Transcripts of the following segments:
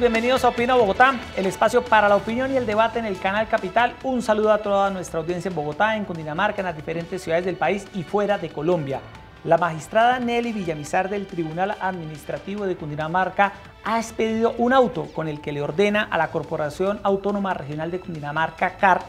bienvenidos a Opina Bogotá, el espacio para la opinión y el debate en el canal Capital. Un saludo a toda nuestra audiencia en Bogotá, en Cundinamarca, en las diferentes ciudades del país y fuera de Colombia. La magistrada Nelly Villamizar del Tribunal Administrativo de Cundinamarca ha expedido un auto con el que le ordena a la Corporación Autónoma Regional de Cundinamarca, CAR,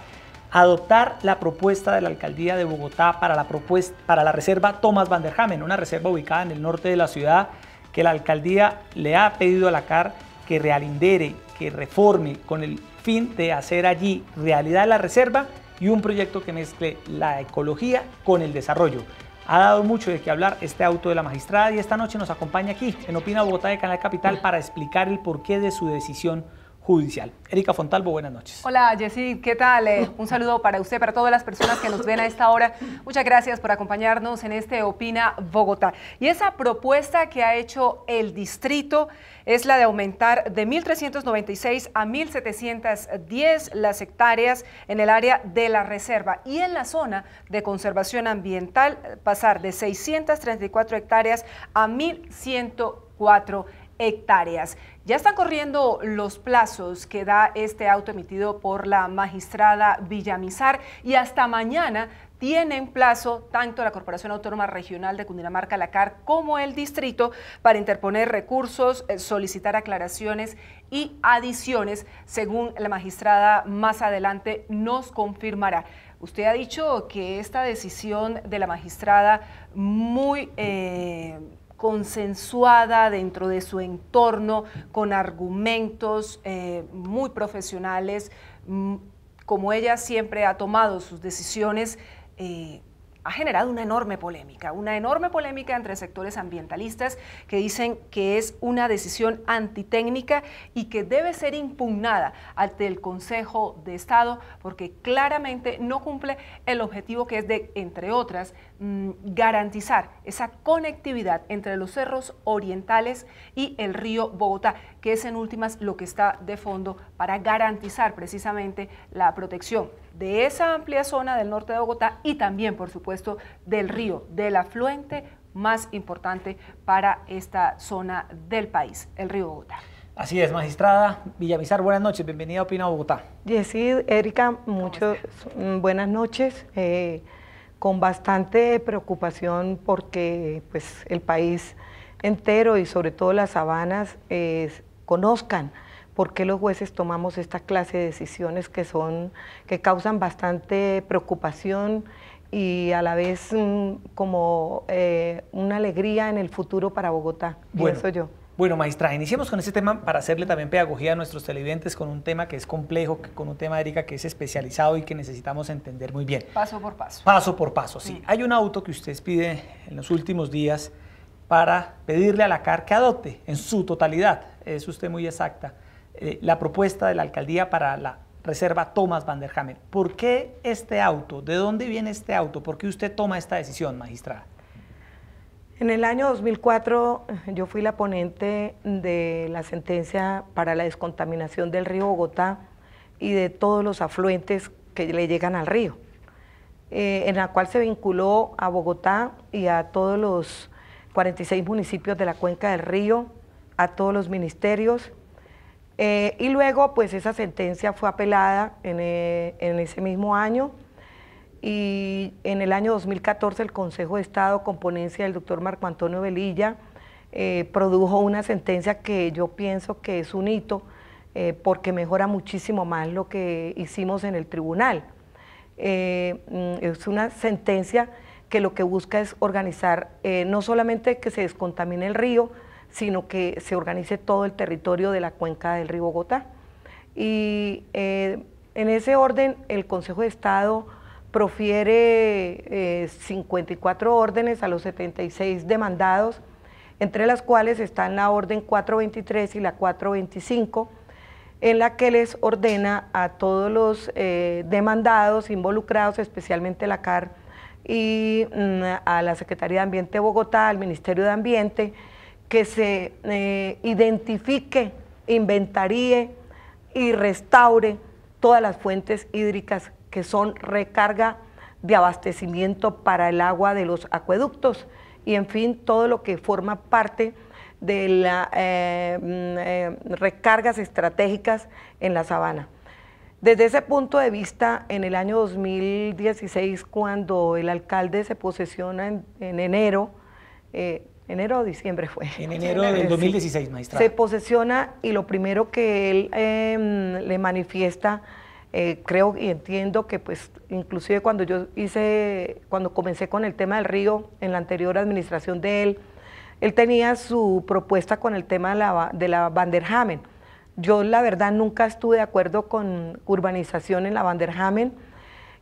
adoptar la propuesta de la Alcaldía de Bogotá para la, propuesta, para la reserva Thomas van der Hamen, una reserva ubicada en el norte de la ciudad que la Alcaldía le ha pedido a la CAR que realindere, que reforme con el fin de hacer allí realidad la reserva y un proyecto que mezcle la ecología con el desarrollo. Ha dado mucho de qué hablar este auto de la magistrada y esta noche nos acompaña aquí en Opina Bogotá de Canal Capital para explicar el porqué de su decisión judicial. Erika Fontalvo, buenas noches. Hola Jessy, ¿qué tal? Eh, un saludo para usted, para todas las personas que nos ven a esta hora. Muchas gracias por acompañarnos en este Opina Bogotá. Y esa propuesta que ha hecho el distrito es la de aumentar de 1.396 a 1.710 las hectáreas en el área de la reserva y en la zona de conservación ambiental pasar de 634 hectáreas a 1.104 hectáreas. Ya están corriendo los plazos que da este auto emitido por la magistrada Villamizar y hasta mañana tienen plazo tanto la Corporación Autónoma Regional de Cundinamarca, la CAR, como el distrito para interponer recursos, eh, solicitar aclaraciones y adiciones, según la magistrada más adelante nos confirmará. Usted ha dicho que esta decisión de la magistrada muy... Eh, consensuada dentro de su entorno, con argumentos eh, muy profesionales, mm, como ella siempre ha tomado sus decisiones, eh, ha generado una enorme polémica, una enorme polémica entre sectores ambientalistas que dicen que es una decisión antitécnica y que debe ser impugnada ante el Consejo de Estado porque claramente no cumple el objetivo que es de, entre otras, mm, garantizar esa conectividad entre los cerros orientales y el río Bogotá, que es en últimas lo que está de fondo para garantizar precisamente la protección de esa amplia zona del norte de Bogotá y también, por supuesto, del río, del afluente más importante para esta zona del país, el río Bogotá. Así es, magistrada Villamizar, buenas noches, bienvenida a Opina Bogotá. Sí, Erika, muchas buenas noches. Eh, con bastante preocupación porque pues, el país entero y sobre todo las sabanas eh, conozcan por qué los jueces tomamos esta clase de decisiones que son, que causan bastante preocupación y a la vez mm, como eh, una alegría en el futuro para Bogotá. Bueno, yo. Bueno, maestra, iniciemos con ese tema para hacerle también pedagogía a nuestros televidentes con un tema que es complejo, con un tema, Erika, que es especializado y que necesitamos entender muy bien. Paso por paso. Paso por paso, sí. Mm. Hay un auto que usted pide en los últimos días para pedirle a la CAR que adopte en su totalidad, es usted muy exacta, eh, la propuesta de la alcaldía para la reserva Thomas van der. ¿Por qué este auto? ¿De dónde viene este auto? ¿Por qué usted toma esta decisión, magistrada? En el año 2004 yo fui la ponente de la sentencia para la descontaminación del río Bogotá y de todos los afluentes que le llegan al río, eh, en la cual se vinculó a Bogotá y a todos los 46 municipios de la cuenca del río, a todos los ministerios eh, y luego, pues esa sentencia fue apelada eh, en, ese mismo año y en el año 2014 el Consejo de Estado, con ponencia del doctor Marco Antonio Velilla, eh, produjo una sentencia que yo pienso que es un hito porque mejora muchísimo más lo que hicimos en el tribunal. Mm, es una sentencia que lo que busca es organizar no solamente que se descontamine el río, sino que se organice todo el territorio de la cuenca del río Bogotá. Y eh, en ese orden, el Consejo de Estado profiere 54 eh, órdenes a los 76 demandados, entre las cuales están la orden 423 y la 425, en la que les ordena a todos los eh, demandados involucrados, especialmente la CAR y mm, a la Secretaría de Ambiente de Bogotá, al Ministerio de Ambiente, que se eh, identifique, inventaríe y restaure todas las fuentes hídricas que son recarga de abastecimiento para el agua de los acueductos y en fin todo lo que forma parte de las eh, mm, eh, recargas estratégicas en la sabana. Desde ese punto de vista, en el año 2016, cuando el alcalde se posesiona en, enero, enero o diciembre fue. En enero del 2016, magistrado. Se posesiona y lo primero que él em, le manifiesta, creo y entiendo que pues inclusive cuando yo hice, cuando comencé con el tema del río en la anterior administración de él, él tenía su propuesta con el tema de la, de la Vanderhamen. Yo la verdad nunca estuve de acuerdo con urbanización en la Vanderhamen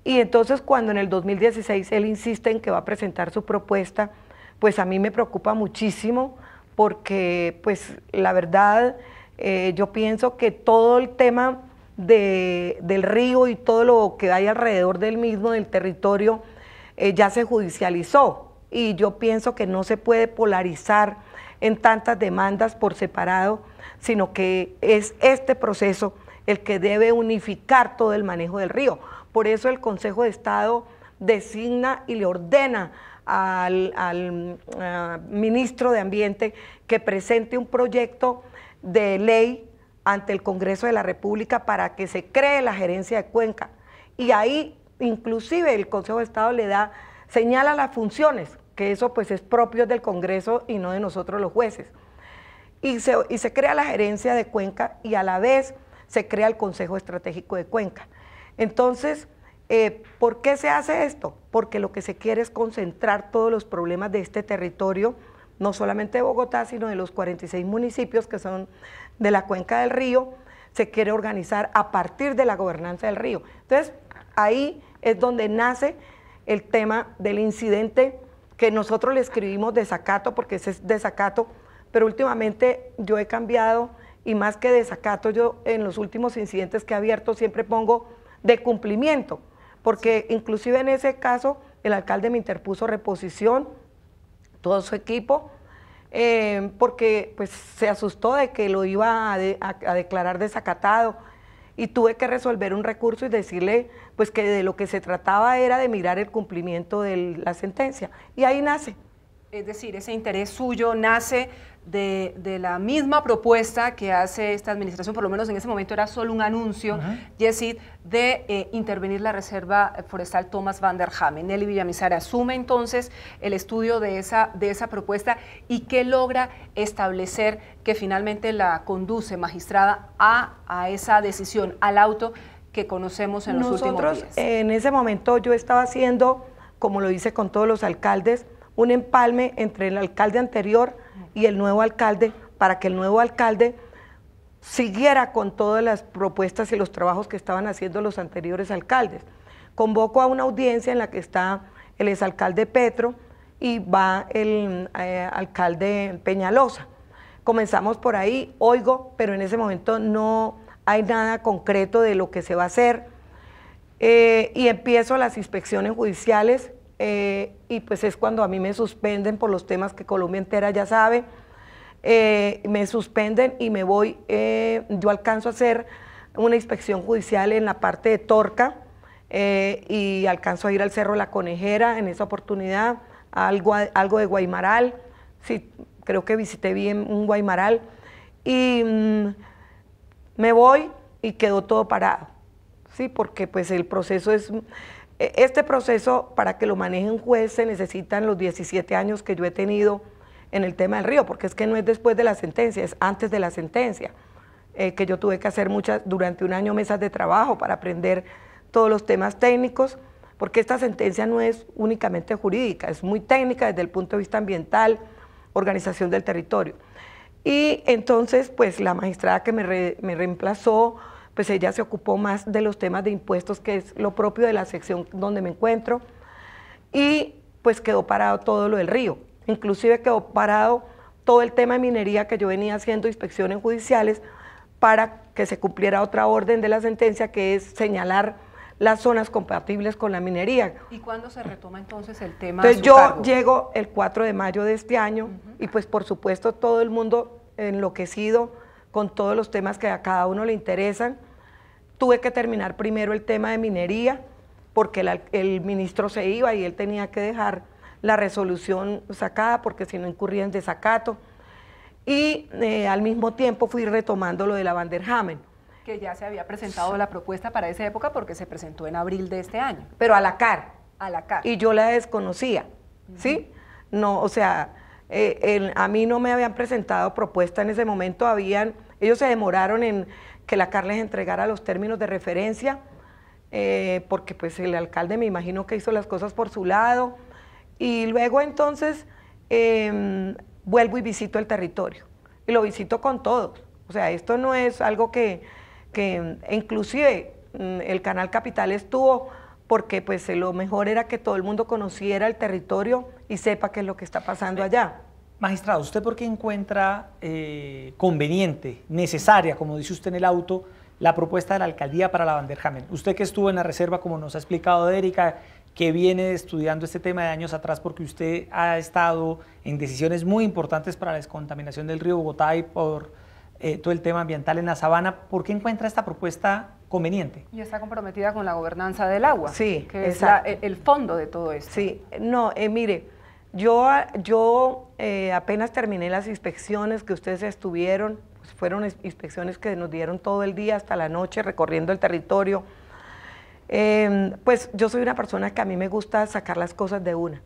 y entonces cuando en el 2016 él insiste en que va a presentar su propuesta, pues a mí me preocupa muchísimo porque pues la verdad eh, yo pienso que todo el tema del río y todo lo que hay alrededor del mismo, del territorio, eh, ya se judicializó y yo pienso que no se puede polarizar en tantas demandas por separado, sino que es este proceso el que debe unificar todo el manejo del río. Por eso el Consejo de Estado designa y le ordena al, ah, ministro de Ambiente que presente un proyecto de ley ante el Congreso de la República para que se cree la gerencia de Cuenca. Y ahí inclusive el Consejo de Estado le da señala las funciones, que eso pues es propio del Congreso y no de nosotros los jueces. Y se, y se crea la gerencia de Cuenca y a la vez se crea el Consejo Estratégico de Cuenca. Entonces, eh, ¿por qué se hace esto? Porque lo que se quiere es concentrar todos los problemas de este territorio, no solamente de Bogotá, sino de los 46 municipios que son de la cuenca del río, se quiere organizar a partir de la gobernanza del río. Entonces, ahí es donde nace el tema del incidente que nosotros le escribimos desacato, porque ese es desacato, pero últimamente yo he cambiado y más que desacato, yo en los últimos incidentes que he abierto siempre pongo de cumplimiento, porque inclusive en ese caso el alcalde me interpuso reposición, todo su equipo, eh, porque pues se asustó de que lo iba a declarar desacatado y tuve que resolver un recurso y decirle pues que de lo que se trataba era de mirar el cumplimiento de la sentencia. Y ahí nace. Es decir, ese interés suyo nace de, la misma propuesta que hace esta administración, por lo menos en ese momento era solo un anuncio, uh de eh, intervenir la Reserva Forestal Thomas van der Hamen. Nelly Villamizar asume entonces el estudio de esa, de esa propuesta y qué logra establecer que finalmente la conduce, magistrada, a, a esa decisión, al auto que conocemos en los últimos días. En ese momento yo estaba haciendo, como lo hice con todos los alcaldes, un empalme entre el alcalde anterior y el nuevo alcalde para que el nuevo alcalde siguiera con todas las propuestas y los trabajos que estaban haciendo los anteriores alcaldes. Convoco a una audiencia en la que está el exalcalde Petro y va el eh, alcalde Peñalosa. Comenzamos por ahí, oigo, pero en ese momento no hay nada concreto de lo que se va a hacer. Eh, y empiezo las inspecciones judiciales eh, y pues es cuando a mí me suspenden por los temas que Colombia entera ya sabe, eh, me suspenden y me voy, eh, yo alcanzo a hacer una inspección judicial en la parte de Torca y alcanzo a ir al Cerro La Conejera en esa oportunidad, algo, algo de Guaymaral, sí, creo que visité bien un Guaymaral. Y mm, me voy y quedó todo parado, sí, porque pues el proceso es este proceso, para que lo maneje un juez, se necesitan los 17 años que yo he tenido en el tema del río, porque es que no es después de la sentencia, es antes de la sentencia, eh, que yo tuve que hacer muchas, durante un año mesas de trabajo para aprender todos los temas técnicos, porque esta sentencia no es únicamente jurídica, es muy técnica desde el punto de vista ambiental, organización del territorio. Y entonces, pues la magistrada que me reemplazó, pues ella se ocupó más de los temas de impuestos, que es lo propio de la sección donde me encuentro, y pues quedó parado todo lo del río. Inclusive quedó parado todo el tema de minería que yo venía haciendo inspecciones judiciales para que se cumpliera otra orden de la sentencia, que es señalar las zonas compatibles con la minería. ¿Y cuándo se retoma entonces el tema? Entonces yo llego el 4 de mayo de este año y pues por supuesto todo el mundo enloquecido con todos los temas que a cada uno le interesan. Tuve que terminar primero el tema de minería, porque el, ministro se iba y él tenía que dejar la resolución sacada, porque si no incurría en desacato. y eh, al mismo tiempo fui retomando lo de la Vanderhamen. Que ya se había presentado la propuesta para esa época porque se presentó en abril de este año. Pero a la CAR. A la CAR. Y yo la desconocía, ¿sí? No, o sea, eh, a mí no me habían presentado propuesta en ese momento, habían, ellos se demoraron en que la CAR les entregara los términos de referencia, eh, porque pues el alcalde me imagino que hizo las cosas por su lado, y luego entonces em, vuelvo y visito el territorio. Y lo visito con todos. O sea, esto no es algo que, que inclusive mm, el canal Capital estuvo porque pues lo mejor era que todo el mundo conociera el territorio y sepa qué es lo que está pasando allá. Magistrado, ¿usted por qué encuentra eh, conveniente, necesaria, como dice usted en el auto, la propuesta de la alcaldía para la Vanderhamen? Usted que estuvo en la reserva, como nos ha explicado Erika, que viene estudiando este tema de años atrás porque usted ha estado en decisiones muy importantes para la descontaminación del río Bogotá y por eh, todo el tema ambiental en la sabana. ¿Por qué encuentra esta propuesta conveniente? Y está comprometida con la gobernanza del agua, sí, que es el fondo de todo esto. Sí, no, eh, mire, yo, yo eh, apenas terminé las inspecciones que ustedes estuvieron, pues fueron inspecciones que nos dieron todo el día hasta la noche recorriendo el territorio Em, pues yo soy una persona que a mí me gusta sacar las cosas de una.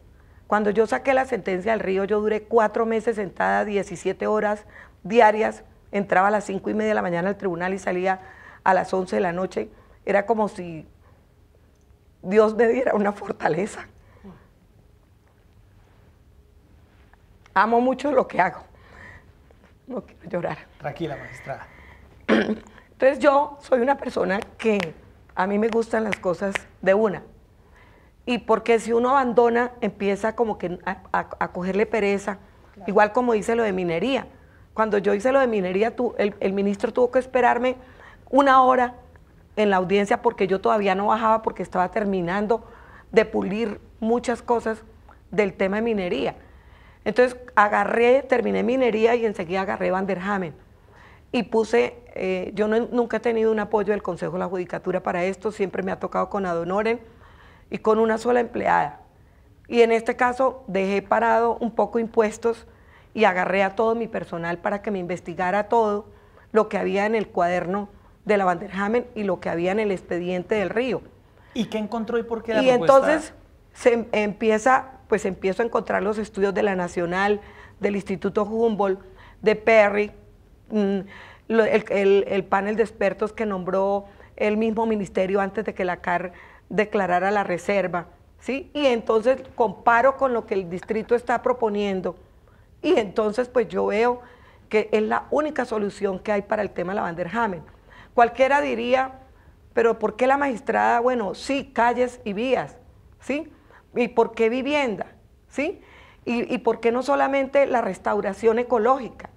Cuando yo saqué la sentencia del río, yo duré cuatro meses sentada, 17 horas diarias, entraba a las cinco y media de la mañana al tribunal y salía a las 11 de la noche. Era como si Dios me diera una fortaleza. Amo mucho lo que hago. No quiero llorar. Tranquila, magistrada. Entonces yo soy una persona que a mí me gustan las cosas de una. Y porque si uno abandona, empieza como que a, cogerle pereza, igual como hice lo de minería. Cuando yo hice lo de minería, el, el, ministro tuvo que esperarme una hora en la audiencia porque yo todavía no bajaba porque estaba terminando de pulir muchas cosas del tema de minería. Entonces agarré, terminé minería y enseguida agarré Vanderhamen y puse, eh, yo nunca he tenido un apoyo del Consejo de la Judicatura para esto, siempre me ha tocado con Adonoren y con una sola empleada. Y en este caso dejé parado un poco impuestos y agarré a todo mi personal para que me investigara todo lo que había en el cuaderno de la Vanderhamen y lo que había en el expediente del río. ¿Y qué encontró y por qué la Y entonces se empieza, pues empiezo a encontrar los estudios de la Nacional, del Instituto Humboldt, de Perry, Mm, el, panel de expertos que nombró el mismo ministerio antes de que la CAR declarara la reserva, ¿sí? Y entonces comparo con lo que el distrito está proponiendo y entonces pues yo veo que es la única solución que hay para el tema de la Vanderhamen. Cualquiera diría, pero ¿por qué la magistrada? Bueno, sí, calles y vías, ¿sí? ¿Y por qué vivienda? ¿Sí? ¿Y, y por qué no solamente la restauración ecológica?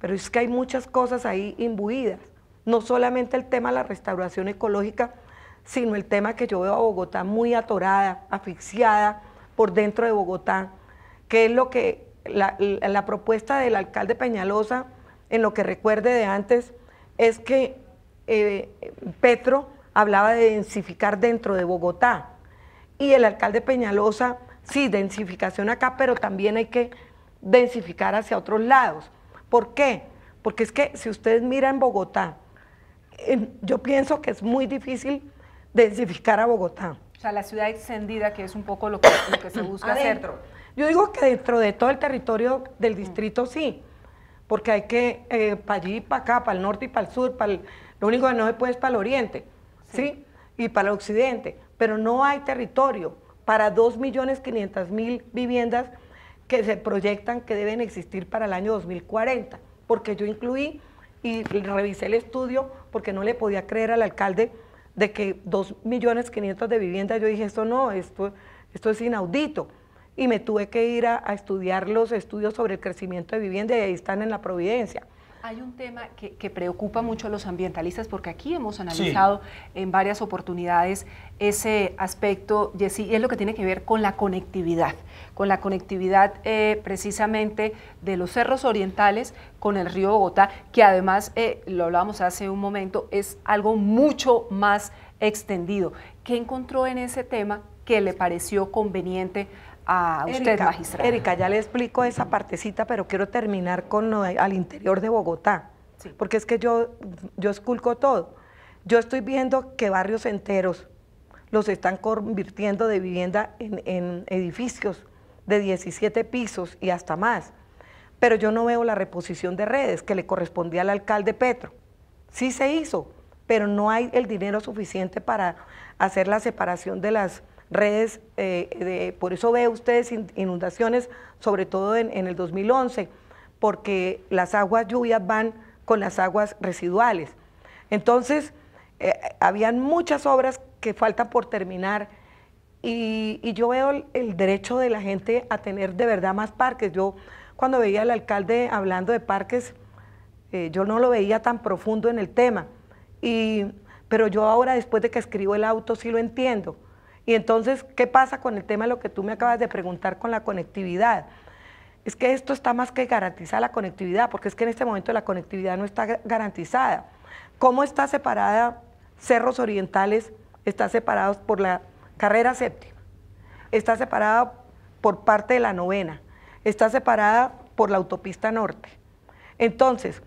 Pero es que hay muchas cosas ahí imbuidas. No solamente el tema de la restauración ecológica, sino el tema que yo veo a Bogotá muy atorada, asfixiada por dentro de Bogotá, que es lo que la, propuesta del alcalde Peñalosa, en lo que recuerde de antes, es que eh, Petro hablaba de densificar dentro de Bogotá. Y el alcalde Peñalosa, sí, densificación acá, pero también hay que densificar hacia otros lados. ¿Por qué? Porque es que si ustedes miran Bogotá, yo pienso que es muy difícil densificar a Bogotá. O sea, la ciudad extendida, que es un poco lo que, se busca hacer. Yo digo que dentro de todo el territorio del distrito sí, porque hay que, eh, para allí, para acá, para el norte y para el sur, para lo único que no se puede es para el oriente, sí. Y para el occidente, pero no hay territorio para 2.500.000 viviendas que se proyectan que deben existir para el año 2040, porque yo incluí y revisé el estudio porque no le podía creer al alcalde de que 2.500.000 de viviendas, yo dije, esto no, esto, esto es inaudito. Y me tuve que ir a, a estudiar los estudios sobre el crecimiento de vivienda y ahí están en la Providencia. Hay un tema que, preocupa mucho a los ambientalistas porque aquí hemos analizado en varias oportunidades ese aspecto, y es lo que tiene que ver con la conectividad, con la conectividad eh, precisamente de los cerros orientales con el río Bogotá, que además, eh, lo hablábamos hace un momento, es algo mucho más extendido. ¿Qué encontró en ese tema que le pareció conveniente a usted, magistrada. Erika, ya le explico esa partecita, pero quiero terminar con lo al interior de Bogotá, porque es que yo, yo esculco todo. Yo estoy viendo que barrios enteros los están convirtiendo de vivienda en, en edificios de 17 pisos y hasta más. Pero yo no veo la reposición de redes que le correspondía al alcalde Petro. Sí se hizo, pero no hay el dinero suficiente para hacer la separación de las redes, eh, por eso ve ustedes inundaciones, sobre todo en, el 2011, porque las aguas lluvias van con las aguas residuales. Entonces, eh, habían muchas obras que faltan por terminar y, yo veo el, derecho de la gente a tener de verdad más parques. Yo cuando veía al alcalde hablando de parques, eh, yo no lo veía tan profundo en el tema, pero yo ahora después de que escribo el auto sí lo entiendo y entonces, ¿qué pasa con el tema de lo que tú me acabas de preguntar con la conectividad? Es que esto está más que garantizar la conectividad, porque es que en este momento la conectividad no está garantizada. ¿Cómo está separada Cerros Orientales? Está separados por la carrera séptima, está separada por parte de la novena, está separada por la autopista norte. Entonces,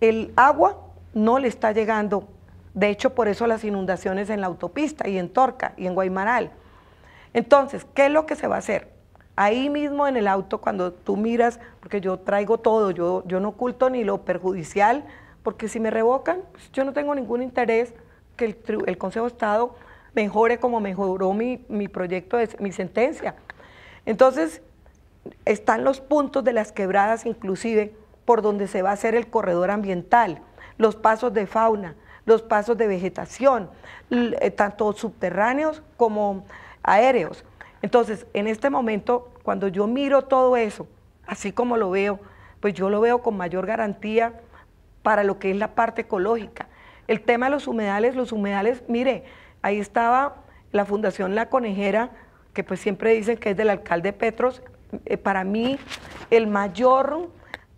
el agua no le está llegando de hecho, por eso las inundaciones en la autopista y en Torca y en Guaymaral. Entonces, ¿qué es lo que se va a hacer? Ahí mismo en el auto, cuando tú miras, porque yo traigo todo, yo, yo no oculto ni lo perjudicial, porque si me revocan, pues, yo no tengo ningún interés que el, Consejo de Estado mejore como mejoró mi, mi proyecto, de, mi sentencia. Entonces, están los puntos de las quebradas inclusive por donde se va a hacer el corredor ambiental, los pasos de fauna, los pasos de vegetación, eh, tanto subterráneos como aéreos. Entonces, en este momento, cuando yo miro todo eso, así como lo veo, pues yo lo veo con mayor garantía para lo que es la parte ecológica. El tema de los humedales, los humedales, mire, ahí estaba la Fundación La Conejera, que pues siempre dicen que es del alcalde Petros. Eh, para mí, el mayor,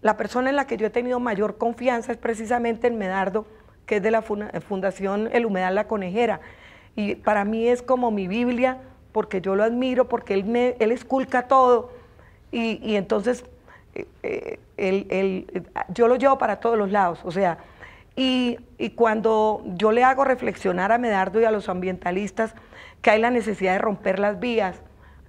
la persona en la que yo he tenido mayor confianza es precisamente el Medardo que es de la Fundación El Humedal La Conejera. Y para mí es como mi Biblia, porque yo lo admiro, porque él, me, él esculca todo. Y, entonces eh, eh, yo lo llevo para todos los lados. O sea, y, y, cuando yo le hago reflexionar a Medardo y a los ambientalistas que hay la necesidad de romper las vías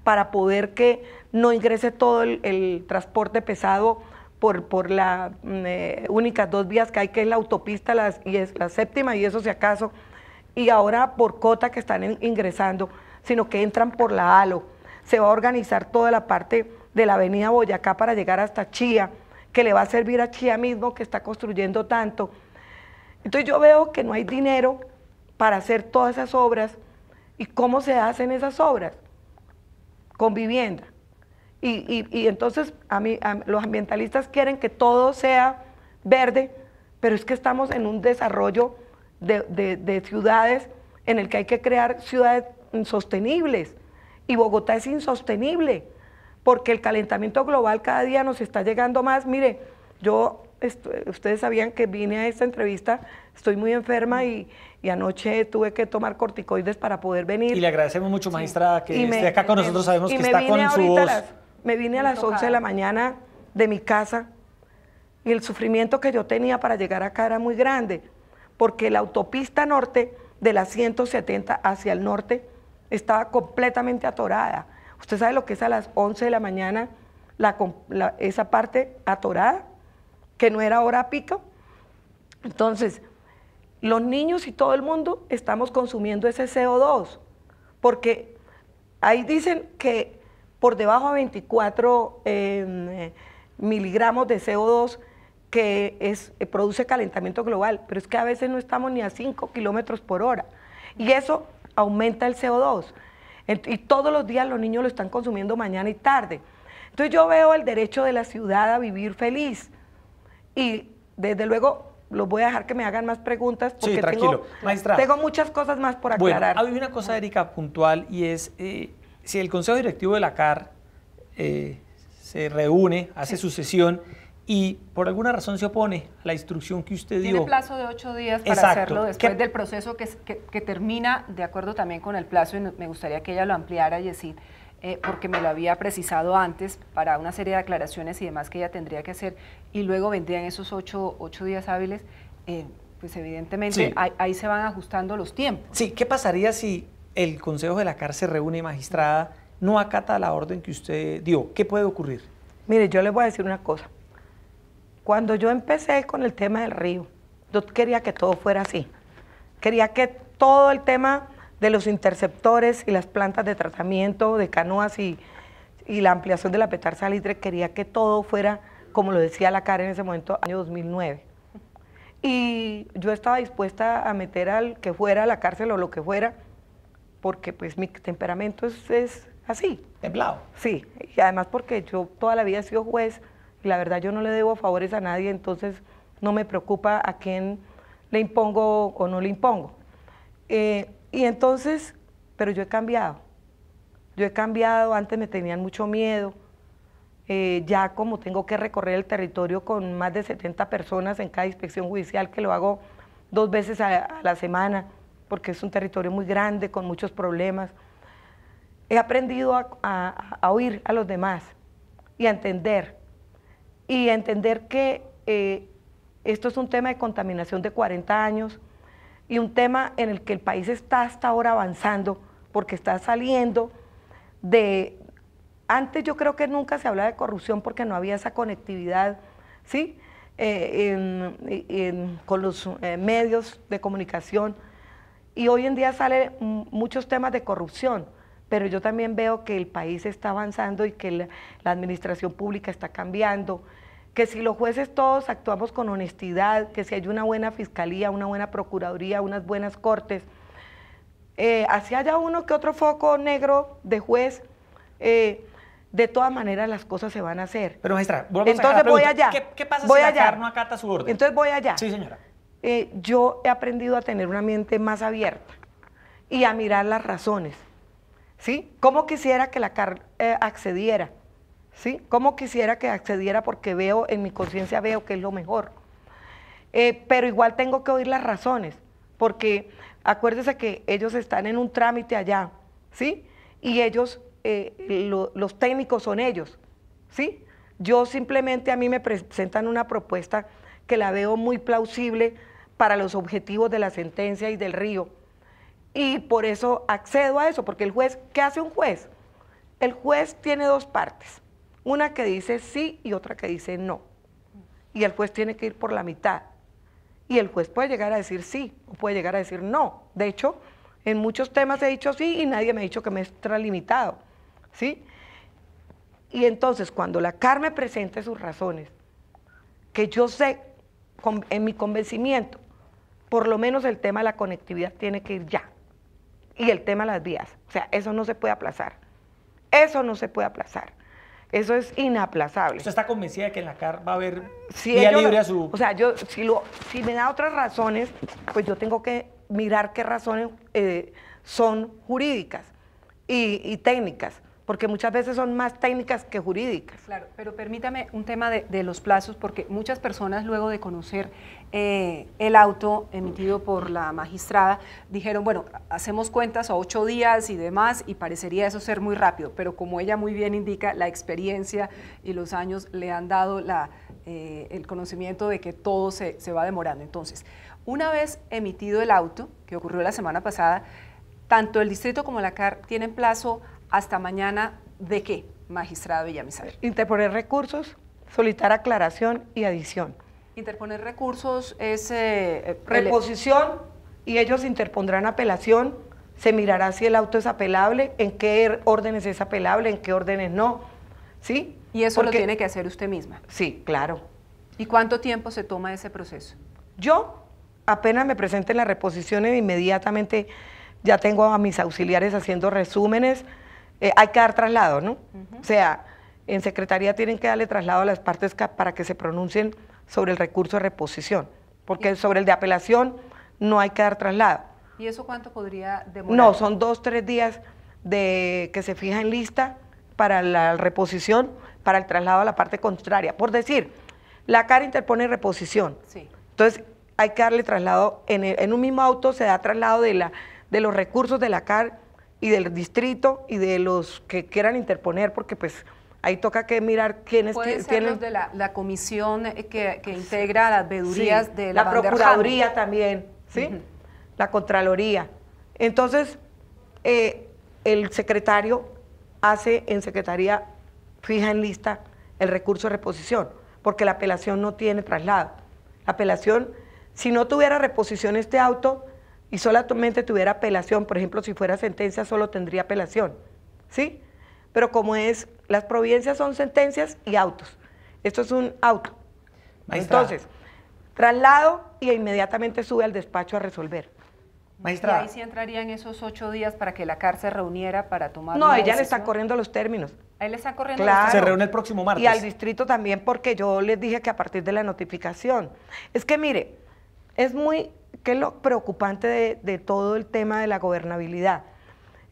para poder que no ingrese todo el transporte pesado por, por las mm, eh, únicas dos vías que hay, que es la autopista y es la séptima, y eso si acaso, y ahora por cota que están ingresando, sino que entran por la ALO. Se va a organizar toda la parte de la avenida Boyacá para llegar hasta Chía, que le va a servir a Chía mismo, que está construyendo tanto. Entonces yo veo que no hay dinero para hacer todas esas obras. ¿Y cómo se hacen esas obras? Con vivienda. Y, entonces a mí, los ambientalistas quieren que todo sea verde, pero es que estamos en un desarrollo de, ciudades en el que hay que crear ciudades sostenibles. Y Bogotá es insostenible, porque el calentamiento global cada día nos está llegando más. Mire, yo, ustedes sabían que vine a esta entrevista, estoy muy enferma y, anoche tuve que tomar corticoides para poder venir. Y le agradecemos mucho, magistrada, que esté acá con nosotros, sabemos que está con su voz me vine a las 11 de la mañana de mi casa y el sufrimiento que yo tenía para llegar acá era muy grande, porque la autopista norte de la 170 hacia el norte estaba completamente atorada. ¿Usted sabe lo que es a las 11 de la mañana esa parte atorada? Que no era hora pico. Entonces, los niños y todo el mundo estamos consumiendo ese CO2, porque ahí dicen que por debajo de 24 em, miligramos de CO2 que es, eh, produce calentamiento global, pero es que a veces no estamos ni a 5 kilómetros por hora. Y eso aumenta el CO2. Y todos los días los niños lo están consumiendo mañana y tarde. Entonces yo veo el derecho de la ciudad a vivir feliz. Y desde luego los voy a dejar que me hagan más preguntas porque tengo, tengo, muchas cosas más por aclarar. Bueno, hay una cosa, Erika, puntual y es... Eh, si el Consejo Directivo de la CAR eh, se reúne, hace su sesión y por alguna razón se opone a la instrucción que usted dio. Tiene plazo de ocho días para hacerlo después del proceso que, que, termina de acuerdo también con el plazo y me gustaría que ella lo ampliara, y decir eh, porque me lo había precisado antes para una serie de aclaraciones y demás que ella tendría que hacer, y luego vendrían esos ocho, días hábiles, eh, pues evidentemente ahí, se van ajustando los tiempos. Sí, ¿qué pasaría si el Consejo de la Cárcel reúne magistrada, no acata la orden que usted dio? ¿Qué puede ocurrir? Mire, yo le voy a decir una cosa. Cuando yo empecé con el tema del río, yo quería que todo fuera así. Quería que todo el tema de los interceptores y las plantas de tratamiento de canoas y, la ampliación de la petar salitre, quería que todo fuera, como lo decía la cara en ese momento, año 2009. Y yo estaba dispuesta a meter al que fuera a la cárcel o lo que fuera, porque pues mi temperamento es, es así. Templado. Sí, y además porque yo toda la vida he sido juez y la verdad yo no le debo favores a nadie, entonces no me preocupa a quién le impongo o no le impongo. Eh, y entonces, pero yo he cambiado. Yo he cambiado, antes me tenían mucho miedo. Eh, ya como tengo que recorrer el territorio con más de 70 personas en cada inspección judicial, que lo hago dos veces a, la semana, porque es un territorio muy grande, con muchos problemas, he aprendido a, oír a los demás y a entender. Y a entender que eh, esto es un tema de contaminación de 40 años, y un tema en el que el país está hasta ahora avanzando porque está saliendo de... Antes yo creo que nunca se hablaba de corrupción porque no había esa conectividad, ¿sí? Eh, con los eh, medios de comunicación. Y hoy en día salen muchos temas de corrupción, pero yo también veo que el país está avanzando y que la administración pública está cambiando, que si los jueces todos actuamos con honestidad, que si hay una buena fiscalía, una buena procuraduría, unas buenas cortes, eh, así haya uno que otro foco negro de juez, eh, de todas maneras las cosas se van a hacer. Pero maestra, Entonces voy allá. ¿Qué, pasa voy si allá. no acata su orden? Entonces voy allá. Sí, señora. Eh, yo he aprendido a tener una mente más abierta y a mirar las razones. ¿Sí? ¿Cómo quisiera que la CAR accediera? ¿sí? Como quisiera que accediera porque veo, en mi conciencia veo que es lo mejor. Eh, pero igual tengo que oír las razones, porque acuérdese que ellos están en un trámite allá, ¿sí? Y ellos, eh, los técnicos son ellos, ¿sí? Yo simplemente a mí me presentan una propuesta que la veo muy plausible para los objetivos de la sentencia y del río. Y por eso accedo a eso, porque el juez, ¿qué hace un juez? El juez tiene dos partes una que dice sí y otra que dice no. Y el juez tiene que ir por la mitad. Y el juez puede llegar a decir sí o puede llegar a decir no. De hecho, en muchos temas he dicho sí y nadie me ha dicho que me es limitado. ¿Sí? Y entonces, cuando la CAR me presente sus razones, que yo sé en mi convencimiento, por lo menos el tema de la conectividad tiene que ir ya. Y el tema de las vías. O sea, eso no se puede aplazar. Eso no se puede aplazar. Eso es inaplazable. ¿Usted está convencida de que en la CAR va a haber vía libre a su...? O sea, yo, si, lo, si me da otras razones, pues yo tengo que mirar qué razones eh, son jurídicas y técnicas porque muchas veces son más técnicas que jurídicas. Claro, pero permítame un tema de, los plazos, porque muchas personas luego de conocer eh, el auto emitido por la magistrada dijeron, bueno, hacemos cuentas a ocho días y demás, y parecería eso ser muy rápido, pero como ella muy bien indica, la experiencia y los años le han dado eh, el conocimiento de que todo se, se va demorando. Entonces, una vez emitido el auto, que ocurrió la semana pasada, tanto el distrito como la CAR tienen plazo hasta mañana de qué, magistrado Villamizar? Interponer recursos, solicitar aclaración y adición. Interponer recursos es... Eh, eh, Reposición y ellos interpondrán apelación, se mirará si el auto es apelable, en qué órdenes es apelable, en qué órdenes no, ¿sí? Y eso lo tiene que hacer usted misma. Sí, claro. ¿Y cuánto tiempo se toma ese proceso? Yo apenas me presente en la reposición e inmediatamente ya tengo a mis auxiliares haciendo resúmenes, eh, hay que dar traslado, ¿no? O sea, en Secretaría tienen que darle traslado a las partes para que se pronuncien sobre el recurso de reposición, porque sobre el de apelación no hay que dar traslado. ¿Y eso cuánto podría demorar? No, son dos, tres días de que se fija en lista para la reposición, para el traslado a la parte contraria. Por decir, la CAR interpone reposición. Sí. Entonces, hay que darle traslado, en, en un mismo auto se da traslado de, la, de los recursos de la CAR y del distrito y de los que quieran interponer, porque pues ahí toca que mirar quiénes ¿Pueden ser tienen... los de la, la comisión que, que integra las vedurías Sí, de la, la der Procuraduría también, ¿sí? La Contraloría. Entonces, eh, el secretario hace en secretaría, fija en lista el recurso de reposición, porque la apelación no tiene traslado. La apelación, si no tuviera reposición este auto y solamente tuviera apelación, por ejemplo, si fuera sentencia, solo tendría apelación, ¿sí? Pero como es, las providencias son sentencias y autos. Esto es un auto. Entonces, traslado y inmediatamente sube al despacho a resolver. Y Magistrada, ahí sí entrarían esos ocho días para que la cárcel reuniera para tomar No, una ella le está corriendo los términos. Ahí le está corriendo Claro. los se reúne el próximo martes. Y al distrito también, porque yo les dije que a partir de la notificación. Es que mire, es muy, ¿qué es lo preocupante de, de todo el tema de la gobernabilidad?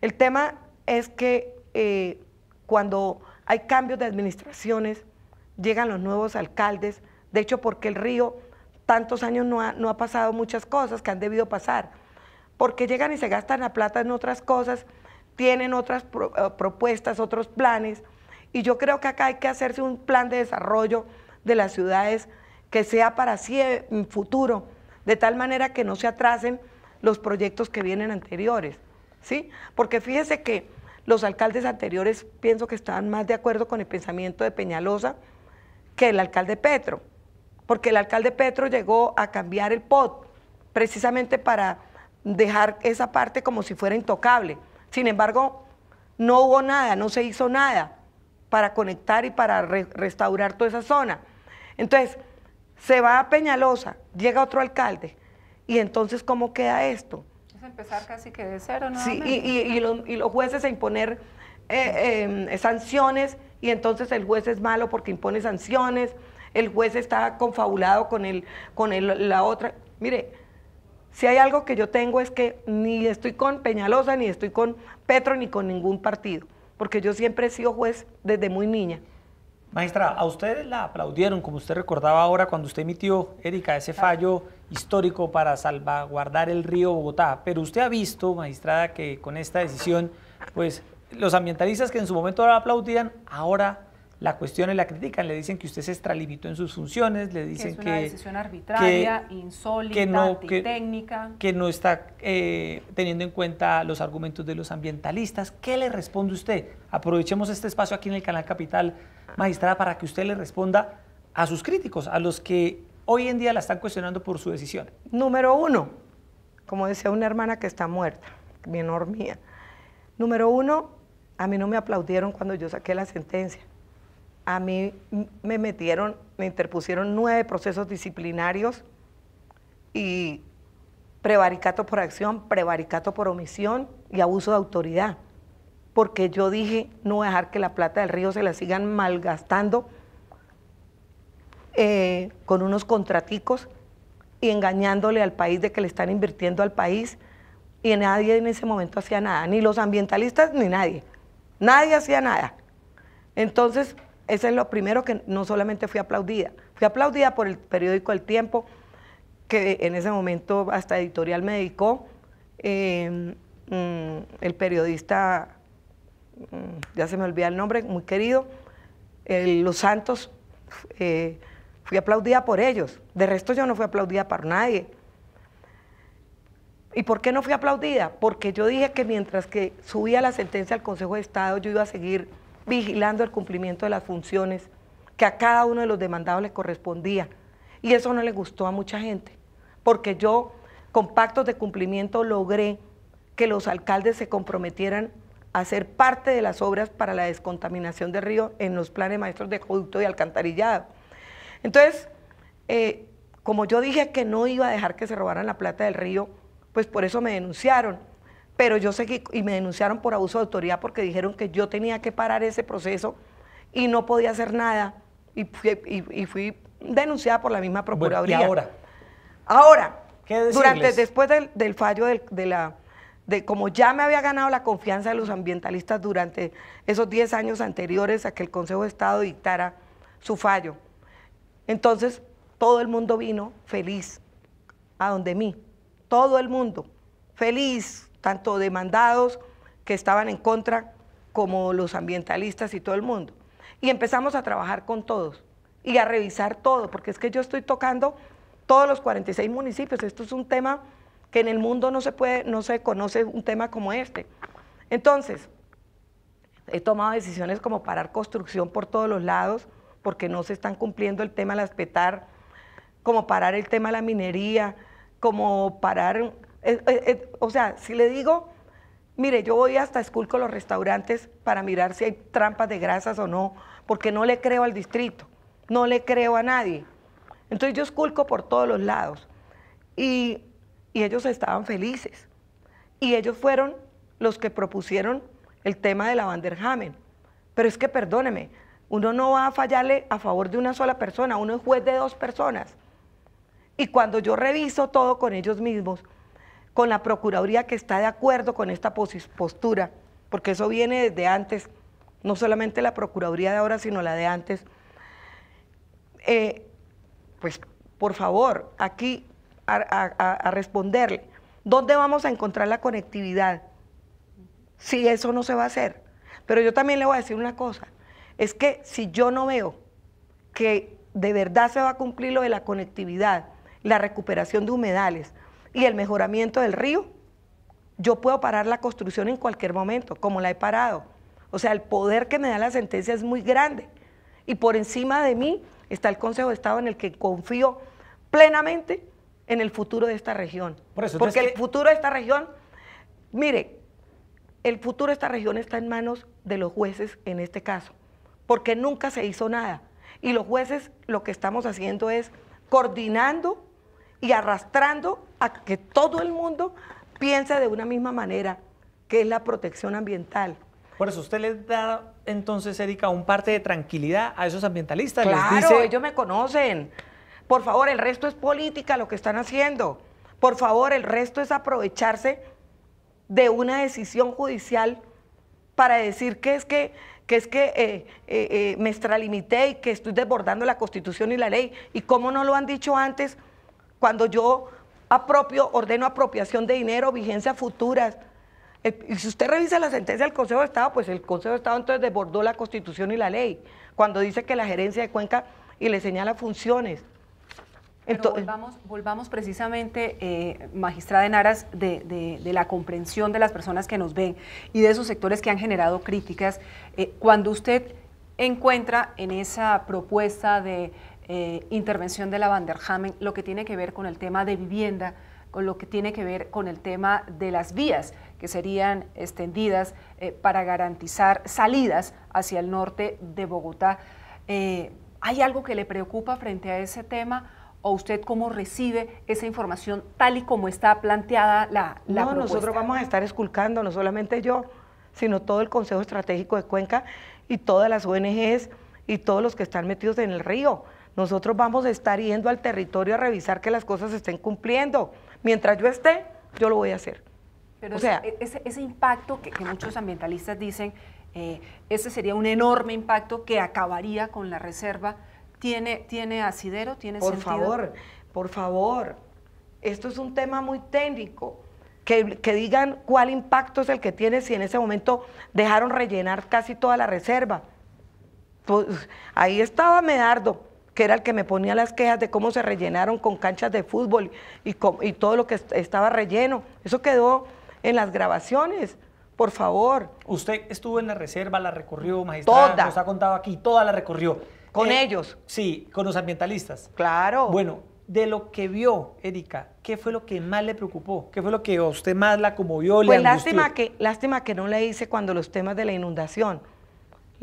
El tema es que eh, cuando hay cambios de administraciones, llegan los nuevos alcaldes, de hecho porque el río tantos años no ha, no ha pasado muchas cosas que han debido pasar, porque llegan y se gastan la plata en otras cosas, tienen otras eh, propuestas, otros planes, y yo creo que acá hay que hacerse un plan de desarrollo de las ciudades que sea para sí eh, en futuro, de tal manera que no se atrasen los proyectos que vienen anteriores, ¿sí? Porque fíjese que los alcaldes anteriores pienso que estaban más de acuerdo con el pensamiento de Peñalosa que el alcalde Petro, porque el alcalde Petro llegó a cambiar el POT precisamente para dejar esa parte como si fuera intocable. Sin embargo, no hubo nada, no se hizo nada para conectar y para re- restaurar toda esa zona. Entonces, se va a Peñalosa, llega otro alcalde, y entonces, ¿cómo queda esto? Es empezar casi que de cero, ¿no? Sí, y, y- y los, y los jueces a imponer eh, eh, sanciones y entonces el juez es malo porque impone sanciones, el juez está confabulado con, el, con el- la otra. Mire, si hay algo que yo tengo es que ni estoy con Peñalosa, ni estoy con Petro, ni con ningún partido, porque yo siempre he sido juez desde muy niña. Maestra, a ustedes la aplaudieron, como usted recordaba ahora cuando usted emitió, Erika, ese fallo histórico para salvaguardar el río Bogotá. Pero usted ha visto, magistrada, que con esta decisión, pues los ambientalistas que en su momento la aplaudían, ahora la cuestionan y la critican. Le dicen que usted se extralimitó en sus funciones, le Que dicen es que... una decisión arbitraria, que- insólita, que no- que- antitécnica. que no está eh, teniendo en cuenta los argumentos de los ambientalistas. ¿Qué le responde usted? Aprovechemos este espacio aquí en el canal Capital, magistrada, para que usted le responda a sus críticos, a los que hoy en día la están cuestionando por su decisión. Número uno, como decía una hermana que está muerta, menor mía. Número uno, a mí no me aplaudieron cuando yo saqué la sentencia. A mí me metieron, me interpusieron nueve procesos disciplinarios y prevaricato por acción, prevaricato por omisión y abuso de autoridad. Porque yo dije, no voy a dejar que la plata del río se la sigan malgastando eh, con unos contraticos y engañándole al país de que le están invirtiendo al país y nadie en ese momento hacía nada, ni los ambientalistas ni nadie. Nadie hacía nada. Entonces, eso es lo primero que no solamente fui aplaudida, fui aplaudida por el periódico El Tiempo, que en ese momento hasta editorial me dedicó, eh, mm, el periodista, mm, ya se me olvida el nombre, muy querido, Los Santos, eh, fui aplaudida por ellos. De resto yo no fui aplaudida por nadie. ¿Y por qué no fui aplaudida? Porque yo dije que mientras que subía la sentencia al Consejo de Estado, yo iba a seguir vigilando el cumplimiento de las funciones que a cada uno de los demandados le correspondía. Y eso no le gustó a mucha gente, porque yo con pactos de cumplimiento logré que los alcaldes se comprometieran a ser parte de las obras para la descontaminación del río en los planes maestros de acueducto y alcantarillado. Entonces, eh, como yo dije que no iba a dejar que se robaran la plata del río, pues por eso me denunciaron. Pero yo seguí y me denunciaron por abuso de autoridad porque dijeron que yo tenía que parar ese proceso y no podía hacer nada. Y fui, y- y fui denunciada por la misma Bueno, Procuraduría. y ahora, Ahora, ¿Qué durante, después del, del fallo del- de la, de como ya me había ganado la confianza de los ambientalistas durante esos 10 años anteriores a que el Consejo de Estado dictara su fallo, entonces todo el mundo vino feliz a donde mí, todo el mundo feliz, tanto demandados que estaban en contra, como los ambientalistas y todo el mundo. Y empezamos a trabajar con todos y a revisar todo, porque es que yo estoy tocando todos los 46 municipios. Esto es un tema que en el mundo no se puede, no se conoce un tema como este. Entonces, he tomado decisiones como parar construcción por todos los lados, porque no se están cumpliendo el tema de las petar, como parar el tema de la minería, como parar, eh, eh, o sea, si le digo, mire, yo voy hasta esculco los restaurantes para mirar si hay trampas de grasas o no, porque no le creo al distrito, no le creo a nadie. Entonces yo esculco por todos los lados. Y, y ellos estaban felices. Y ellos fueron los que propusieron el tema de la Vanderhamen. Pero es que perdóneme, uno no va a fallarle a favor de una sola persona, uno es juez de dos personas. Y cuando yo reviso todo con ellos mismos, con la Procuraduría que está de acuerdo con esta postura, porque eso viene desde antes, no solamente la Procuraduría de ahora, sino la de antes, eh, pues por favor, aquí a, responderle, ¿dónde vamos a encontrar la conectividad? Si eso no se va a hacer. Pero yo también le voy a decir una cosa, es que si yo no veo que de verdad se va a cumplir lo de la conectividad, la recuperación de humedales y el mejoramiento del río, yo puedo parar la construcción en cualquier momento, como la he parado. O sea, el poder que me da la sentencia es muy grande. Y por encima de mí está el Consejo de Estado en el que confío plenamente en el futuro de esta región. Porque el futuro de esta región, mire, el futuro de esta región está en manos de los jueces en este caso, porque nunca se hizo nada. Y los jueces lo que estamos haciendo es coordinando y arrastrando a que todo el mundo piense de una misma manera, que es la protección ambiental. Por eso usted les da entonces, Erika, un parte de tranquilidad a esos ambientalistas. Claro, ellos me conocen. Por favor, el resto es política lo que están haciendo. Por favor, el resto es aprovecharse de una decisión judicial para decir que es que, que, es que eh, eh, eh, me extralimité y que estoy desbordando la Constitución y la ley. ¿Y cómo no lo han dicho antes cuando yo apropio, ordeno apropiación de dinero, vigencias futuras? Y si usted revisa la sentencia del Consejo de Estado, pues el Consejo de Estado entonces desbordó la Constitución y la ley, cuando dice que la gerencia de Cuenca y le señala funciones. Entonces, volvamos, precisamente, eh, magistrada en aras de, la comprensión de las personas que nos ven y de esos sectores que han generado críticas. Eh, cuando usted encuentra en esa propuesta de eh, intervención de la Vanderhamen lo que tiene que ver con el tema de vivienda, con lo que tiene que ver con el tema de las vías que serían extendidas eh, para garantizar salidas hacia el norte de Bogotá. Eh, ¿Hay algo que le preocupa frente a ese tema? ¿O usted cómo recibe esa información tal y como está planteada la, la no, nosotros vamos a estar esculcando, no solamente yo, sino todo el Consejo Estratégico de Cuenca y todas las ONGs y todos los que están metidos en el río. Nosotros vamos a estar yendo al territorio a revisar que las cosas se estén cumpliendo. Mientras yo esté, yo lo voy a hacer. Pero ese, impacto que, muchos ambientalistas dicen, eh, ese sería un enorme impacto que acabaría con la reserva. ¿Tiene, tiene asidero? ¿Tiene por favor, por favor. Esto es un tema muy técnico. Que, que, digan cuál impacto es el que tiene si en ese momento dejaron rellenar casi toda la reserva. Pues, ahí estaba Medardo, que era el que me ponía las quejas de cómo se rellenaron con canchas de fútbol y, y todo lo que estaba relleno. Eso quedó en las grabaciones. Por favor. Usted estuvo en la reserva, la recorrió, magistrada. Toda. Nos ha contado aquí, toda la recorrió. ¿Con eh, ellos? Sí, con los ambientalistas. Claro. Bueno, de lo que vio, Erika, ¿qué fue lo que más le preocupó? ¿Qué fue lo que a usted más la conmovió, pues lástima que, lástima que no le hice cuando los temas de la inundación.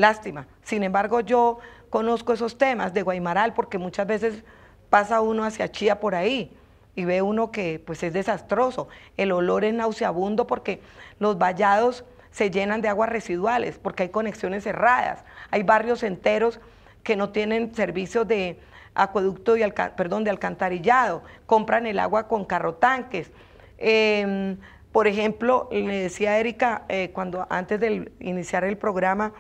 Lástima. Sin embargo, yo conozco esos temas de Guaymaral porque muchas veces pasa uno hacia Chía por ahí y ve uno que pues es desastroso. El olor es nauseabundo porque los vallados se llenan de aguas residuales, porque hay conexiones cerradas. Hay barrios enteros que no tienen servicios de acueducto y perdón, de alcantarillado, compran el agua con carrotanques. Em, por ejemplo, le decía Erika eh, cuando antes de iniciar el programa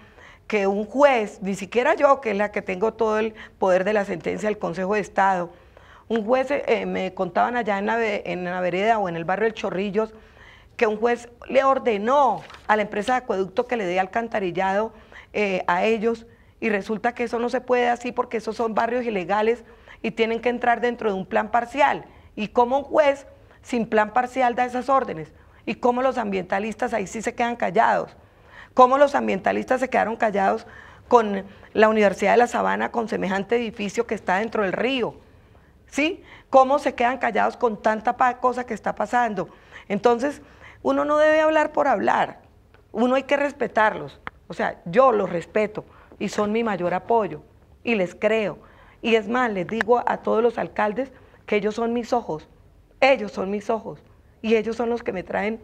que un juez, ni siquiera yo, que es la que tengo todo el poder de la sentencia del Consejo de Estado, un juez, eh, me contaban allá en la, en la vereda o en el barrio del Chorrillos, que un juez le ordenó a la empresa de acueducto que le dé alcantarillado eh, a ellos y resulta que eso no se puede así porque esos son barrios ilegales y tienen que entrar dentro de un plan parcial. ¿Y cómo un juez sin plan parcial da esas órdenes? ¿Y cómo los ambientalistas ahí sí se quedan callados? ¿Cómo los ambientalistas se quedaron callados con la Universidad de La Sabana, con semejante edificio que está dentro del río? ¿Sí? ¿Cómo se quedan callados con tanta cosa que está pasando? Entonces, uno no debe hablar por hablar, uno hay que respetarlos. O sea, yo los respeto y son mi mayor apoyo y les creo. Y es más, les digo a todos los alcaldes que ellos son mis ojos, ellos son mis ojos y ellos son los que me traen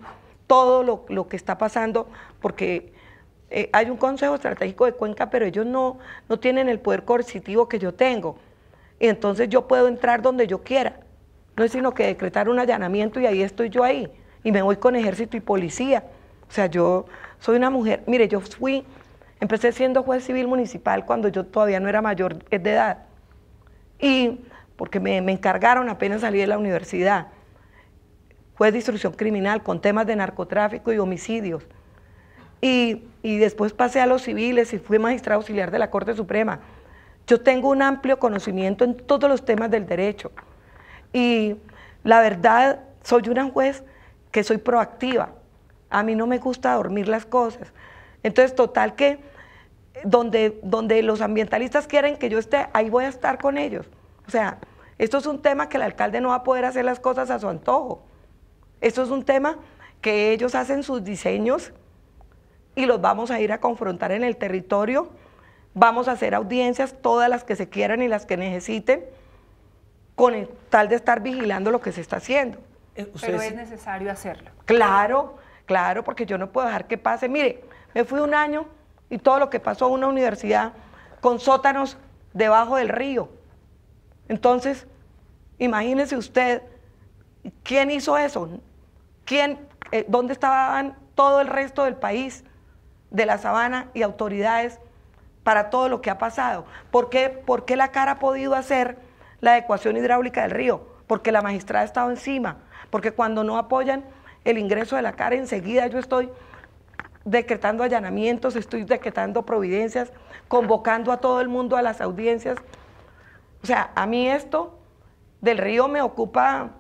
todo lo, que está pasando porque eh, hay un consejo estratégico de Cuenca, pero ellos no, no tienen el poder coercitivo que yo tengo. Y entonces yo puedo entrar donde yo quiera. No es sino que decretar un allanamiento y ahí estoy yo ahí. Y me voy con ejército y policía. O sea, yo soy una mujer. Mire, yo fui, empecé siendo juez civil municipal cuando yo todavía no era mayor de edad. Y porque me, encargaron apenas salir de la universidad. Juez de instrucción criminal con temas de narcotráfico y homicidios. Y, y después pasé a los civiles y fui magistrado auxiliar de la Corte Suprema. Yo tengo un amplio conocimiento en todos los temas del derecho. Y la verdad, soy una juez que soy proactiva. A mí no me gusta dormir las cosas. Entonces, total que donde, donde los ambientalistas quieren que yo esté, ahí voy a estar con ellos. O sea, esto es un tema que el alcalde no va a poder hacer las cosas a su antojo. Esto es un tema que ellos hacen sus diseños y los vamos a ir a confrontar en el territorio Vamos a hacer audiencias, todas las que se quieran y las que necesiten, con el tal de estar vigilando lo que se está haciendo. Eh, Pero es necesario hacerlo. Claro, claro, porque yo no puedo dejar que pase. Mire, me fui un año y todo lo que pasó a una universidad con sótanos debajo del río. Entonces, imagínese usted, ¿quién hizo eso? ¿Quién, eh, ¿Dónde estaban todo el resto del país, de la sabana y autoridades para todo lo que ha pasado. ¿Por qué, la cara ha podido hacer la adecuación hidráulica del río? Porque la magistrada ha estado encima, porque cuando no apoyan el ingreso de la cara, enseguida yo estoy decretando allanamientos, estoy decretando providencias, convocando a todo el mundo a las audiencias. O sea, a mí esto del río me ocupa,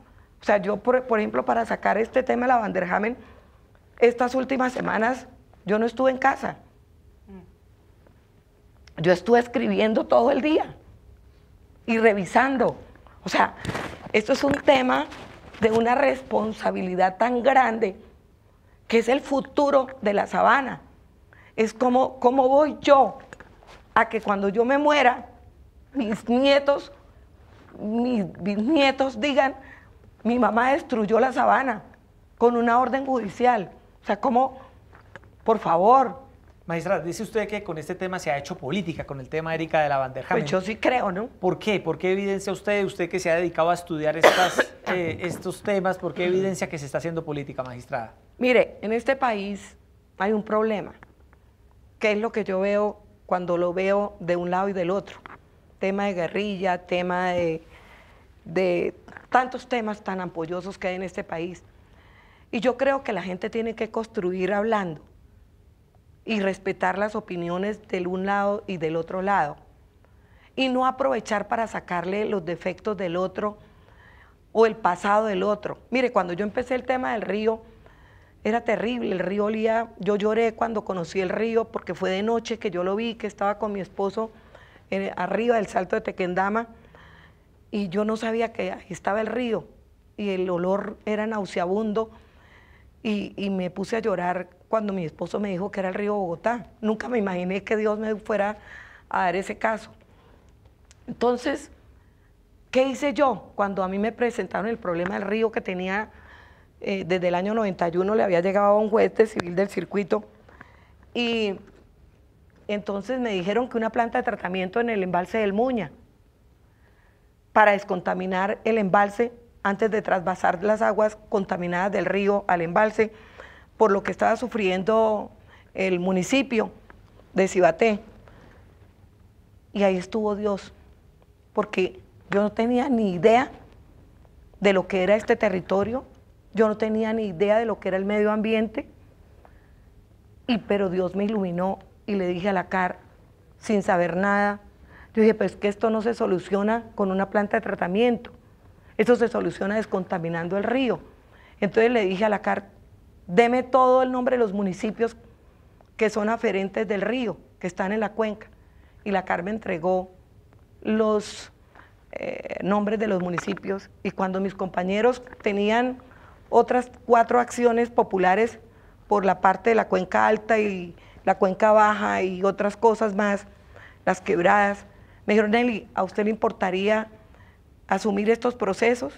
o sea, yo por, por ejemplo para sacar este tema de la Vanderhamen, estas últimas semanas yo no estuve en casa. Yo estuve escribiendo todo el día y revisando. O sea, esto es un tema de una responsabilidad tan grande que es el futuro de la sabana. Es como, cómo voy yo a que cuando yo me muera, mis nietos, mis bisnietos digan, mi mamá destruyó la sabana con una orden judicial. O sea, como, por favor, Maestra, dice usted que con este tema se ha hecho política, con el tema Erika de la Vanderhamen. Pues yo sí creo, ¿no? ¿Por qué? ¿Por qué evidencia usted, usted que se ha dedicado a estudiar estas, eh, estos temas, por qué evidencia que se está haciendo política, magistrada? Mire, en este país hay un problema, que es lo que yo veo cuando lo veo de un lado y del otro. Tema de guerrilla, tema de, de tantos temas tan ampollosos que hay en este país. Y yo creo que la gente tiene que construir hablando y respetar las opiniones del un lado y del otro lado. Y no aprovechar para sacarle los defectos del otro o el pasado del otro. Mire, cuando yo empecé el tema del río, era terrible, el río olía, yo lloré cuando conocí el río porque fue de noche que yo lo vi, que estaba con mi esposo eh, arriba del salto de Tequendama y yo no sabía que estaba el río y el olor era nauseabundo y, y me puse a llorar cuando mi esposo me dijo que era el río Bogotá. Nunca me imaginé que Dios me fuera a dar ese caso. Entonces, ¿qué hice yo? Cuando a mí me presentaron el problema del río que tenía eh, desde el año 91, le había llegado a un juez de civil del circuito. Y entonces me dijeron que una planta de tratamiento en el embalse del Muña, para descontaminar el embalse antes de trasvasar las aguas contaminadas del río al embalse, por lo que estaba sufriendo el municipio de Cibaté. Y ahí estuvo Dios, porque yo no tenía ni idea de lo que era este territorio, yo no tenía ni idea de lo que era el medio ambiente, y, pero Dios me iluminó y le dije a la CAR, sin saber nada, yo dije, pues que esto no se soluciona con una planta de tratamiento, esto se soluciona descontaminando el río. Entonces le dije a la CAR, deme todo el nombre de los municipios que son aferentes del río, que están en la cuenca. Y la CAR me entregó los eh, nombres de los municipios y cuando mis compañeros tenían otras cuatro acciones populares por la parte de la cuenca alta y la cuenca baja y otras cosas más, las quebradas, me dijeron, Nelly, ¿a usted le importaría asumir estos procesos?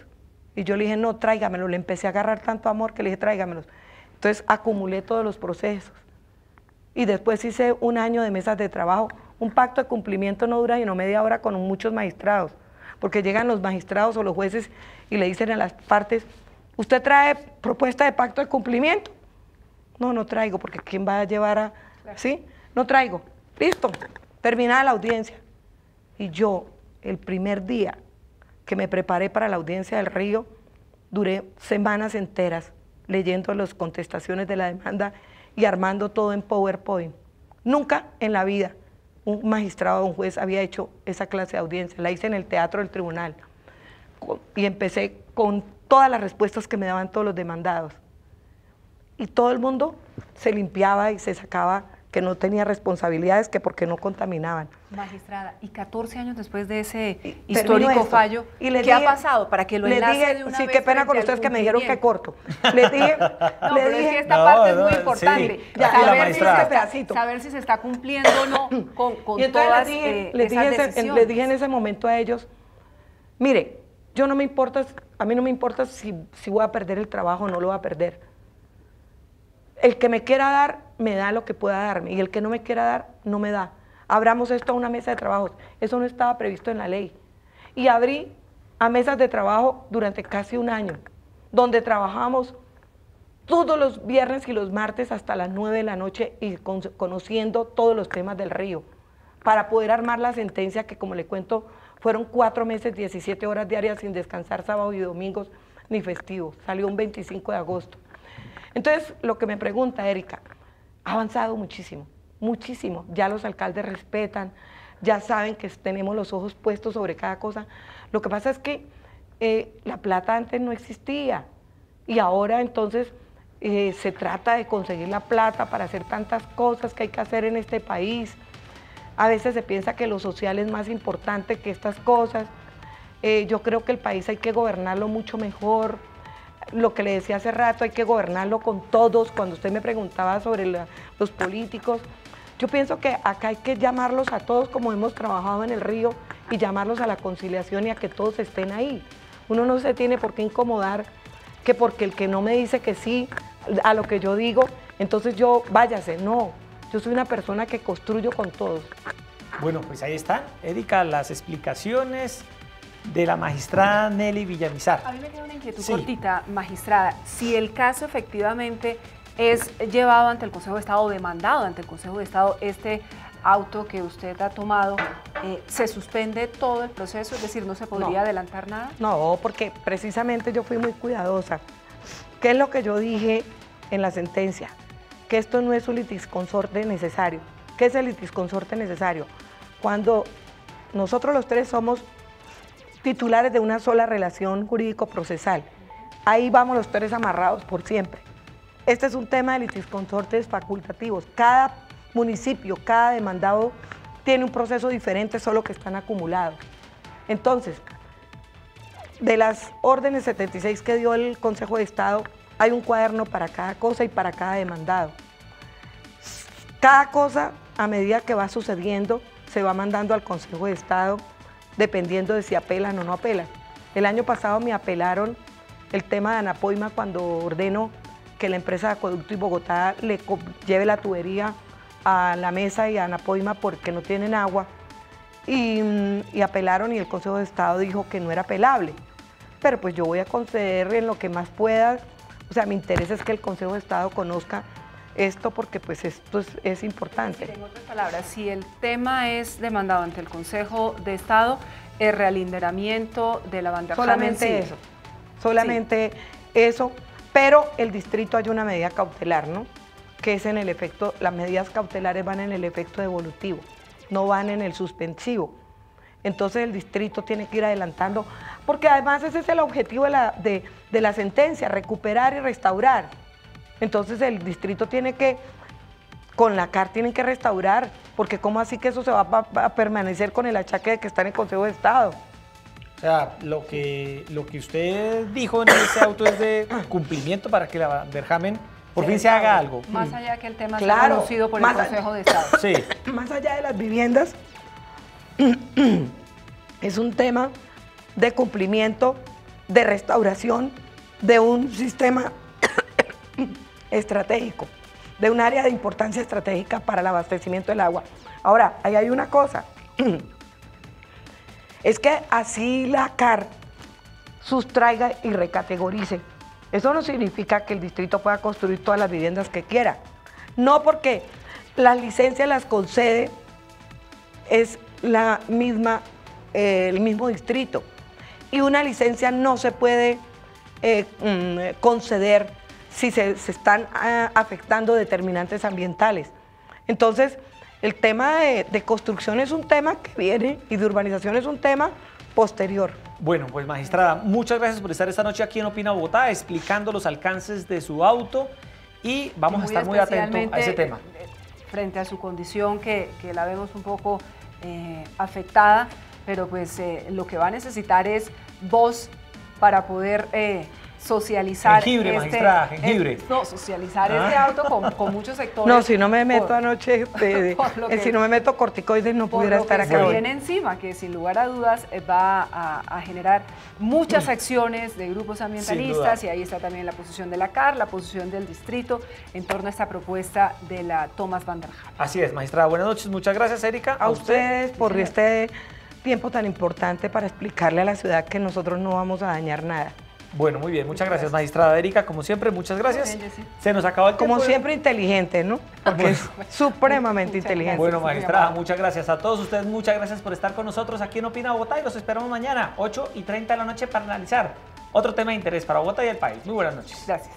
Y yo le dije, no, tráigamelo. Le empecé a agarrar tanto amor que le dije, tráigamelos. Entonces acumulé todos los procesos. Y después hice un año de mesas de trabajo. Un pacto de cumplimiento no dura sino media hora con muchos magistrados, porque llegan los magistrados o los jueces y le dicen a las partes, ¿usted trae propuesta de pacto de cumplimiento? No, no traigo, porque ¿quién va a llevar a...? ¿Sí? No traigo. Listo, terminada la audiencia. Y yo, el primer día que me preparé para la audiencia del río, duré semanas enteras leyendo las contestaciones de la demanda y armando todo en PowerPoint. Nunca en la vida un magistrado o un juez había hecho esa clase de audiencia. La hice en el teatro del tribunal y empecé con todas las respuestas que me daban todos los demandados. Y todo el mundo se limpiaba y se sacaba que no tenía responsabilidades, que porque no contaminaban. Magistrada, y 14 años después de ese histórico fallo, y ¿qué ha pasado? Para que lo enlace de una Sí, qué pena con ustedes que me dijeron que corto. Les dije, no, le dije, es que esta parte es muy importante. saber, si se, saber, si se está cumpliendo o no con, con y todas les dije, eh, les, dije les dije en ese momento a ellos, mire, yo no me importa, a mí no me importa si, si voy a perder el trabajo o no lo voy a perder el que me quiera dar, me da lo que pueda darme, y el que no me quiera dar, no me da. Abramos esto a una mesa de trabajo. Eso no estaba previsto en la ley. Y abrí a mesas de trabajo durante casi un año, donde trabajamos todos los viernes y los martes hasta las 9 de la noche y conociendo todos los temas del río, para poder armar la sentencia que, como le cuento, fueron cuatro meses, 17 horas diarias sin descansar sábado y domingos ni festivos. Salió un 25 de agosto. Entonces, lo que me pregunta Erika, ha avanzado muchísimo, muchísimo. Ya los alcaldes respetan, ya saben que tenemos los ojos puestos sobre cada cosa. Lo que pasa es que eh, la plata antes no existía y ahora entonces eh, se trata de conseguir la plata para hacer tantas cosas que hay que hacer en este país. A veces se piensa que lo social es más importante que estas cosas. Eh, yo creo que el país hay que gobernarlo mucho mejor, lo que le decía hace rato, hay que gobernarlo con todos. Cuando usted me preguntaba sobre los políticos, yo pienso que acá hay que llamarlos a todos como hemos trabajado en el río y llamarlos a la conciliación y a que todos estén ahí. Uno no se tiene por qué incomodar que porque el que no me dice que sí a lo que yo digo, entonces yo váyase. No, yo soy una persona que construyo con todos. Bueno, pues ahí están, Erika, las explicaciones de la magistrada Nelly Villamizar. A mí me queda una inquietud cortita, magistrada. Si el caso efectivamente es llevado ante el Consejo de Estado, demandado ante el Consejo de Estado, este auto que usted ha tomado, eh, ¿se suspende todo el proceso? Es decir, ¿no se podría adelantar nada? No, porque precisamente yo fui muy cuidadosa. ¿Qué es lo que yo dije en la sentencia? Que esto no es un litisconsorte necesario. ¿Qué es el litisconsorte necesario? Cuando nosotros los tres somos titulares de una sola relación jurídico-procesal. Ahí vamos los tres amarrados por siempre. Este es un tema de litisconsortes facultativos. Cada municipio, cada demandado tiene un proceso diferente, solo que están acumulados. Entonces, de las órdenes 76 que dio el Consejo de Estado, hay un cuaderno para cada cosa y para cada demandado. Cada cosa, a medida que va sucediendo, se va mandando al Consejo de Estado dependiendo de si apelan o no apelan. El año pasado me apelaron el tema de Anapoima cuando ordeno que la empresa de Acueducto y Bogotá le lleve la tubería a la mesa y a Anapoima porque no tienen agua. Y, y, apelaron y el Consejo de Estado dijo que no era apelable. Pero pues yo voy a conceder en lo que más pueda. O sea, mi interés es que el Consejo de Estado conozca esto porque pues esto es, importante. En otras palabras, si el tema es demandado ante el Consejo de Estado, el realinderamiento de la banda Solamente eso, solamente eso. pero el distrito hay una medida cautelar, ¿no? Que es en el efecto, las medidas cautelares van en el efecto devolutivo, no van en el suspensivo. Entonces el distrito tiene que ir adelantando, porque además ese es el objetivo de la, de, la sentencia, recuperar y restaurar. Entonces el distrito tiene que, con la CAR tienen que restaurar, porque ¿cómo así que eso se va a, a permanecer con el achaque de que está en el Consejo de Estado? O sea, lo que, lo que usted dijo en ese auto es de cumplimiento para que la Berjamen por fin se haga algo. Más allá que el tema sea conocido por el Consejo de Estado. Sí. Más allá de las viviendas, es un tema de cumplimiento, de restauración de un sistema estratégico, de un área de importancia estratégica para el abastecimiento del agua. Ahora, ahí hay una cosa. Es que así la CAR sustraiga y recategorice. Eso no significa que el distrito pueda construir todas las viviendas que quiera. No porque las licencias las concede es la misma, eh, el mismo distrito. Y una licencia no se puede eh, mm, conceder si se, están ah, afectando determinantes ambientales. Entonces, el tema de, construcción es un tema que viene y de urbanización es un tema posterior. Bueno, pues magistrada, muchas gracias por estar esta noche aquí en Opina Bogotá explicando los alcances de su auto y vamos a estar muy atentos a ese tema. Eh, frente a su condición que, la vemos un poco eh, afectada, pero pues eh, lo que va a necesitar es voz para poder socializar jengibre, este, magistrada, jengibre. no, socializar este ah. auto con, muchos sectores. No, si no me meto anoche, eh, si no me meto corticoides no pudiera estar acá. Se viene encima, que sin lugar a dudas eh, va a, generar muchas mm. acciones de grupos ambientalistas y ahí está también la posición de la CAR, la posición del distrito en torno a esta propuesta de la Thomas van der Así es, magistrada. Buenas noches, muchas gracias, Erika. A, ustedes por este tiempo tan importante para explicarle a la ciudad que nosotros no vamos a dañar nada. Bueno, muy bien, muchas gracias, magistrada Erika, como siempre, muchas gracias. Se nos acabó el tiempo. Como siempre, inteligente, ¿no? Porque es supremamente inteligente. Bueno, magistrada, muchas gracias a todos ustedes, muchas gracias por estar con nosotros aquí en Opina Bogotá y los esperamos mañana, 8 y 30 de la noche, para analizar otro tema de interés para Bogotá y el país. Muy buenas noches. Gracias.